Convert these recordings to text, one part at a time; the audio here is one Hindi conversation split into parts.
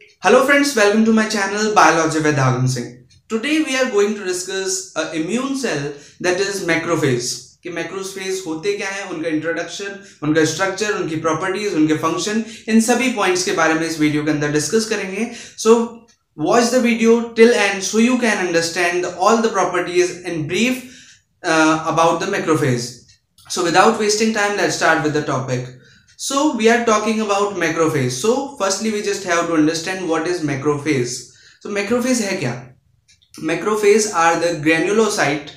Hello friends, welcome to my channel Biology with Agan Singh. Today we are going to discuss a immune cell that is macrophage. कि मैक्रोफेज होते क्या है उनका इंट्रोडक्शन उनका स्ट्रक्चर उनकी प्रॉपर्टीज़ उनके फ़ंक्शन इन सभी पॉइंट्स के बारे में इस वीडियो के अंदर डिस्कस करेंगे so watch the video till end so you can understand all the properties in brief about the macrophage so without wasting time let start with the topic So we are talking about macrophage. So firstly we just have to understand what is macrophage. So macrophage है क्या? Macrophage are the granulocyte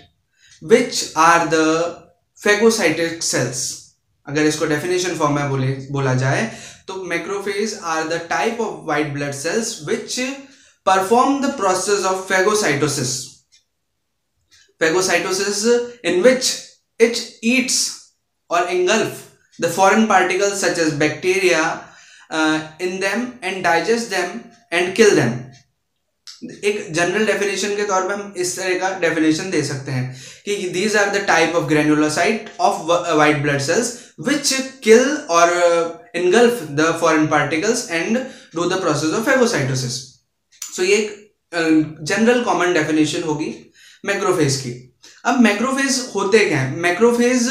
which are the phagocytic cells. अगर इसको डेफिनेशन फॉर्म में बोले बोला जाए तो macrophage are the type of white blood cells which perform the process of phagocytosis phagocytosis in which it eats or engulf the foreign particles such as bacteria uh, in them and digest them and kill them. एक जनरल डेफिनेशन के तौर पे हम इस तरह का डेफिनेशन दे सकते हैं कि these are the type of granulocyte of white blood cells which kill और engulf the foreign particles and do the process of phagocytosis so ये एक जनरल कॉमन डेफिनेशन होगी मैक्रोफेज की. अब मैक्रोफेज होते क्या है? मैक्रोफेज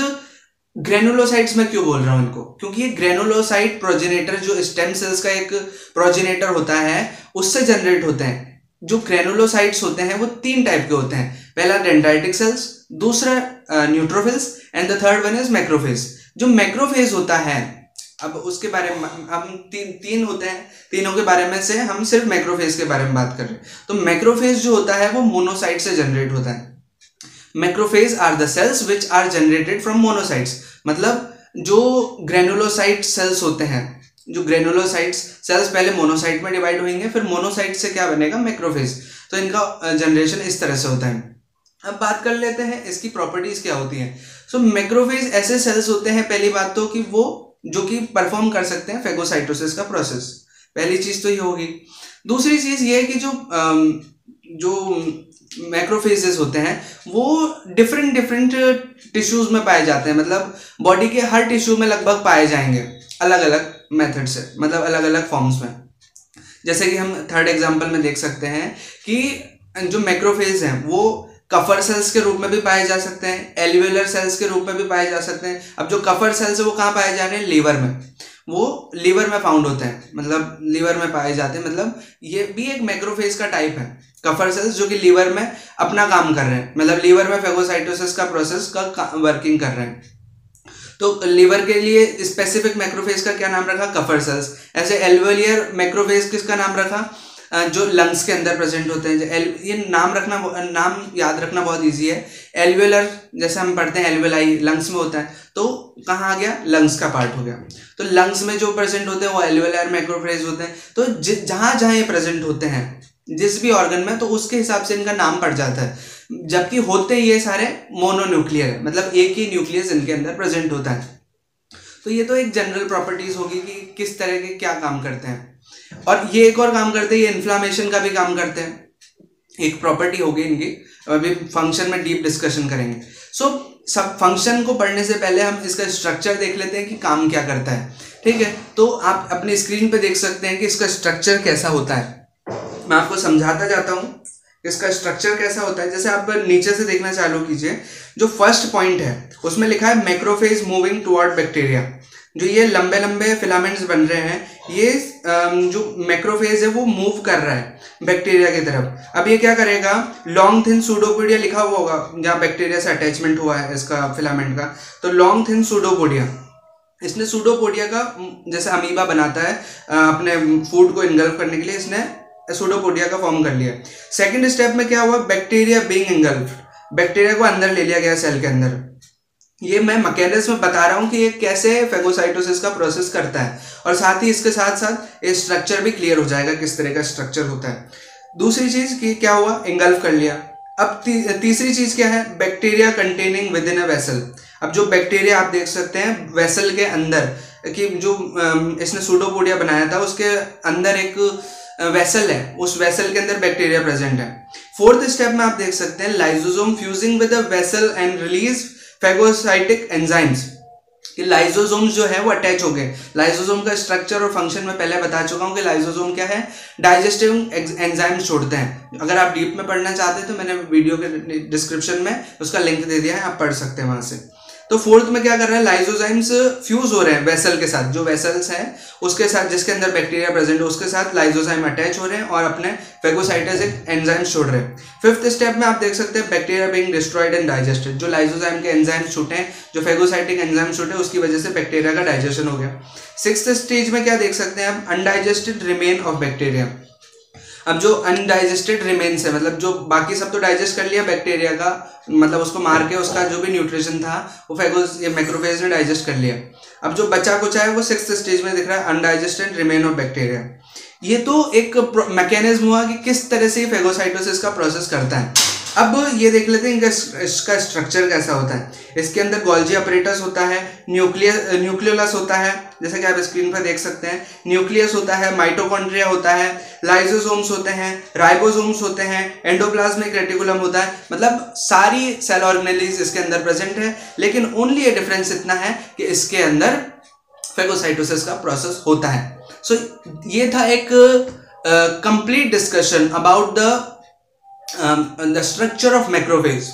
ग्रेनुलोसाइट्स में क्यों बोल रहा हूँ इनको? क्योंकि ये ग्रेनुलोसाइट प्रोजेनेटर जो स्टेम सेल्स का एक प्रोजेनेटर होता है, उससे जनरेट होते हैं। जो ग्रेनुलोसाइट्स होते हैं, वो तीन टाइप के होते हैं। पहला डेंड्राइटिक सेल्स दूसरा neutrophils and the third one is macrophage जो मैक्रोफेज होता है, अब उसके बारे में, हम तीन तीन होते हैं। तीनों के बारे में से हम सिर्फ़ मैक्रोफेज के बारे में बात कर रहे हैं। तो मैक्रोफेज जो होता है, वो मोनोसाइट से जनरेट होता है। Macrophage are the cells which are generated from monocytes मतलब जो ग्रेनुलोसाइट सेल्स होते हैं, जो ग्रेनुलोसाइट्स सेल्स पहले मोनोसाइट में डिवाइड होंगे, फिर मोनोसाइट से क्या बनेगा? मैक्रोफेज तो इनका जनरेशन इस तरह से होता है। अब बात कर लेते हैं इसकी प्रॉपर्टीज़ क्या होती हैं। सो मैक्रोफेज ऐसे सेल्स होते हैं, पहली बात तो कि वो, जो कि परफॉर्म कर सकते हैं फेगोसाइटोसिस का प्रोसेस पहली चीज़ तो ये होगी। दूसरी चीज़ ये है कि जो जो मैक्रोफेजेस होते हैं, वो डिफरेंट डिफरेंट टिश्यूज में पाए जाते हैं। मतलब बॉडी के हर टिश्यू में लगभग पाए जाएँगे अलग अलग मेथड से मतलब अलग अलग फॉर्म्स में। जैसे कि हम थर्ड एग्जांपल में देख सकते हैं कि जो मैक्रोफेज हैं, वो कफर सेल्स के रूप में भी पाए जा सकते हैं एलिवेलर सेल्स के रूप में भी पाए जा सकते हैं। अब जो कफर सेल्स है, वो कहाँ पाए जा रहे हैं? लीवर में। वो लीवर में फाउंड होते हैं मतलब लीवर में पाए जाते हैं। मतलब ये भी एक मैक्रोफेज का टाइप है। कफर सेल्स जो कि लीवर में अपना काम कर रहे हैं। मतलब लीवर में फेगोसाइटोसिस का प्रोसेस का वर्किंग कर रहे हैं। तो लीवर के लिए स्पेसिफिक मैक्रोफेज का क्या नाम रखा? कफर सेल्स ऐसे एल्वेलियर मैक्रोफेज किसका नाम रखा? जो लंग्स के अंदर प्रेजेंट होते हैं। एल ये नाम रखना नाम याद रखना बहुत इजी है। एल्वेलर जैसे हम पढ़ते हैं एल्वेलाई लंग्स में होता है। तो कहाँ आ गया? लंग्स का पार्ट हो गया। तो लंग्स में जो प्रेजेंट होते हैं, वो एल्वेलर मैक्रोफेज होते हैं। तो जहाँ जहाँ ये प्रेजेंट होते हैं जिस भी ऑर्गन में तो उसके हिसाब से इनका नाम पड़ जाता है। जबकि होते ये सारे मोनोन्यूक्लियर है मतलब एक ही न्यूक्लियस इनके अंदर प्रेजेंट होता है। तो ये तो एक जनरल प्रॉपर्टीज़ होगी कि किस तरह के क्या काम करते हैं। और ये एक और काम करते हैं ये इन्फ्लामेशन का भी काम करते हैं। एक प्रॉपर्टी होगी इनकी अभी फ़ंक्शन में डीप डिस्कशन करेंगे। सो so, सब फ़ंक्शन को पढ़ने से पहले हम इसका स्ट्रक्चर देख लेते हैं कि काम क्या करता है। ठीक है? तो आप अपने स्क्रीन पे देख सकते हैं कि इसका स्ट्रक्चर कैसा होता है। मैं आपको समझाता जाता हूँ इसका स्ट्रक्चर कैसा होता है। जैसे आप नीचे से देखना चालू कीजिए, जो फ़र्स्ट पॉइंट है, उसमें लिखा है मैक्रोफेज मूविंग टुवर्ड बैक्टीरिया जो ये लंबे लंबे फिलामेंट्स बन रहे हैं, ये जो मैक्रोफेज है, वो मूव कर रहा है बैक्टीरिया की तरफ़। अब ये क्या करेगा? लॉन्ग थिन सूडोपोडिया लिखा हुआ होगा, जहाँ बैक्टीरिया से अटैचमेंट हुआ है इसका फिलामेंट का। तो लॉन्ग थिन सूडोपोडिया इसने सूडोपोडिया का, जैसे अमीबा बनाता है अपने फ़ूड को इन्गल्फ करने के लिए इसने सोडोपोडिया का फॉर्म कर लिया। सेकेंड स्टेप में क्या हुआ? बैक्टीरिया बीइंग इंगल्फ बैक्टीरिया को अंदर ले लिया गया सेल के अंदर। ये मैं मैकेनिज्म में बता रहा हूँ कि ये कैसे फेगोसाइटोसिस का प्रोसेस करता है। और साथ ही इसके साथ साथ ये स्ट्रक्चर भी क्लियर हो जाएगा किस तरह का स्ट्रक्चर होता है। दूसरी चीज़ कि क्या हुआ? इंगल्फ कर लिया। अब ती, तीसरी चीज़ क्या है? Bacteria containing with in a vessel अब जो बैक्टीरिया आप देख सकते हैं वेसल के अंदर कि जो इसने सूडोपोडिया बनाया था उसके अंदर एक वेसल है। उस वेसल के अंदर बैक्टीरिया प्रेजेंट है। फोर्थ स्टेप में आप देख सकते हैं lysosome fusing with vessel and release phagocytic enzymes कि लाइजोसोम जो है, वो अटैच हो गए। लाइजोसोम का स्ट्रक्चर और फ़ंक्शन में पहले बता चुका हूँ कि लाइजोजोम क्या है। डाइजेस्टिव एंजाइम छोड़ते हैं। अगर आप डीप में पढ़ना चाहते हैं तो मैंने वीडियो के डिस्क्रिप्शन में उसका लिंक दे दिया है, आप पढ़ सकते हैं वहाँ से। तो फोर्थ में क्या कर रहे हैं? लाइजोजाइम्स फ्यूज हो रहे हैं वेसल के साथ। जो वेसल्स हैं, उसके साथ, जिसके अंदर बैक्टीरिया प्रेजेंट है, उसके साथ लाइजोजाइम अटैच हो रहे हैं और अपने फेगोसाइटस एक छोड़ रहे हैं। फिफ्थ स्टेप में आप देख सकते हैं bacteria being destroyed and digested जो लाइजोजाइम के एंजाइम छूटे हैं, जो फेगोसाइटिक एंजाइम छूटे उसकी वजह से बैक्टीरिया का डाइजेशन हो गया। सिक्स स्टेज में क्या देख सकते हैं आप? अनडाइजेस्टेड रिमेन ऑफ़ बैक्टीरिया अब जो अनडाइजेस्टेड रिमेन्स है मतलब जो बाकी सब तो डाइजेस्ट कर लिया बैक्टीरिया का मतलब उसको मार के उसका जो भी न्यूट्रिशन था, वो फेगोस ये मैक्रोफेज ने डाइजेस्ट कर लिया। अब जो बचा कुछ है, वो सिक्स स्टेज में दिख रहा है अनडाइजेस्टेड रिमेन ऑफ़ बैक्टीरिया ये तो एक मैकेनिज्म हुआ कि किस तरह से फेगोसाइटोसिस का प्रोसेस करता है। अब ये देख लेते हैं इनका इसका स्ट्रक्चर कैसा होता है। इसके अंदर गोल्जी ऑपरेटस होता है न्यूक्लियस न्यूक्लियोलस होता है जैसे कि आप स्क्रीन पर देख सकते हैं। न्यूक्लियस होता है माइटोकॉन्ड्रिया होता है लाइजोसोम्स होते हैं राइबोसोम्स होते हैं एंडोप्लाज्मिक रेटिकुलम होता है। मतलब सारी सेल ऑर्गेनेलिज इसके अंदर प्रेजेंट है लेकिन ओनली ये डिफरेंस इतना है कि इसके अंदर फेगोसाइटोसिस का प्रोसेस होता है। सो so, ये था एक complete discussion about the structure of macrophage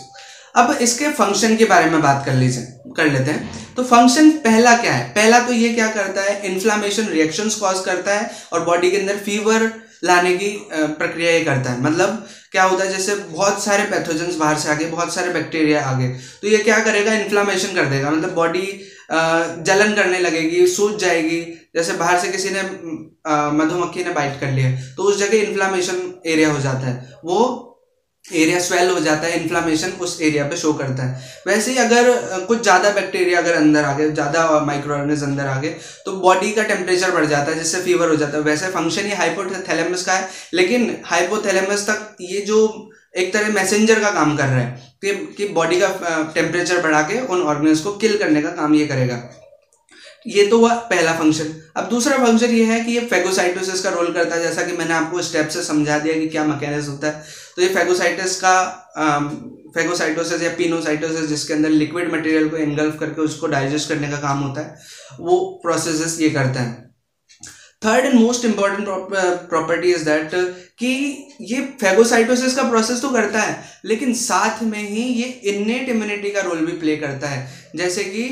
अब इसके फ़ंक्शन के बारे में बात कर लीजिए, कर लेते हैं। तो फ़ंक्शन पहला क्या है? पहला तो ये क्या करता है? इन्फ्लामेशन रिएक्शंस कॉज करता है और बॉडी के अंदर फीवर लाने की प्रक्रिया ये करता है। मतलब क्या होता है? जैसे बहुत सारे पैथोजेंस बाहर से आगे, बहुत सारे बैक्टीरिया आगे। तो ये क्या करेगा? इन्फ्लामेशन कर देगा। मतलब बॉडी जलन करने लगेगी, सूज जाएगी। जैसे बाहर से किसी ने मधुमक्खी ने बाइट कर लिया तो उस जगह इन्फ्लामेशन एरिया हो जाता है। वो एरिया स्वेल हो जाता है इन्फ्लामेशन उस एरिया पे शो करता है। वैसे ही अगर कुछ ज़्यादा बैक्टीरिया अगर अंदर आ गए, ज़्यादा माइक्रो अंदर आ गए तो बॉडी का टेम्परेचर बढ़ जाता है, जिससे फीवर हो जाता है। वैसे फ़ंक्शन ही हाइपोथैलेमस का है, लेकिन हाइपोथैलेमस तक ये जो एक तरह मैसेंजर का काम कर रहा है, कि कि बॉडी का टेम्परेचर बढ़ा के उन ऑर्गेन्स को किल करने का काम ये करेगा। ये तो हुआ पहला फ़ंक्शन अब दूसरा फ़ंक्शन ये है कि ये फेगोसाइटोसिस का रोल करता है, जैसा कि मैंने आपको स्टेप से समझा दिया कि क्या मैकेनिज्म होता है। तो ये फेगोसाइटिस का फेगोसाइटोसिस या पिनोसाइटोसिस जिसके अंदर लिक्विड मटेरियल को एंगल्फ करके उसको डाइजेस्ट करने का काम होता है, वो प्रोसेस ये करता है। Third and most important property is that कि ये फेगोसाइटोसिस का प्रोसेस तो करता है, लेकिन साथ में ही ये इन्नेट इम्यूनिटी का रोल भी प्ले करता है। जैसे कि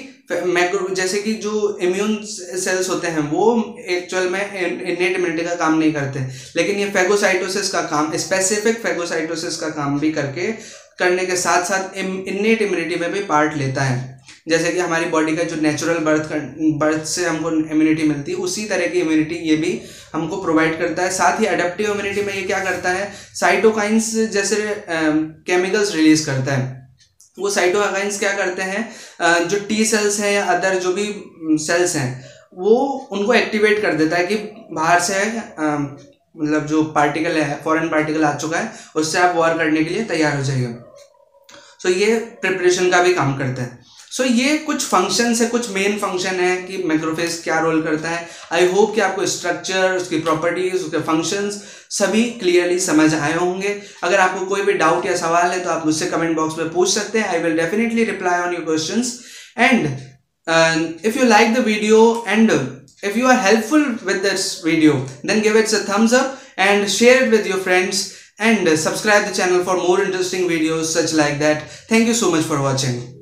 मैक्रो जैसे कि जो इम्यून सेल्स होते हैं, वो एक्चुअल में इन्नेट इम्यूनिटी का काम नहीं करते। लेकिन ये फेगोसाइटोसिस का काम स्पेसिफिक फेगोसाइटोसिस का काम भी करके, करने के साथ साथ इन्नेट इम्यूनिटी में भी पार्ट लेता है। जैसे कि हमारी बॉडी का जो नेचुरल बर्थ बर्थ से हमको इम्यूनिटी मिलती है उसी तरह की इम्यूनिटी ये भी हमको प्रोवाइड करता है। साथ ही अडेप्टिव इम्यूनिटी में ये क्या करता है? साइटोकाइंस जैसे केमिकल्स रिलीज़ करता है। वो साइटोकाइंस क्या करते हैं? जो टी सेल्स हैं या अदर जो भी सेल्स हैं वो उनको एक्टिवेट कर देता है कि बाहर से मतलब जो पार्टिकल है फॉरेन पार्टिकल आ चुका है उससे आप वॉर करने के लिए तैयार हो जाइए। सो so, ये प्रिपरेशन का भी काम करता है। सो so, ये कुछ फ़ंक्शन है कुछ मेन फ़ंक्शन है कि मैक्रोफेज क्या रोल करता है। आई होप कि आपको स्ट्रक्चर उसकी प्रॉपर्टीज़ उसके फ़ंक्शंस सभी क्लियरली समझ आए होंगे। अगर आपको कोई भी डाउट या सवाल है तो आप मुझसे कमेंट बॉक्स में पूछ सकते हैं। I will definitely reply on your question and if you like the video and if you are helpful with this video then give its a thumbs up and share with your friends and subscribe the channel for more interesting videos such like that thank you so much for watching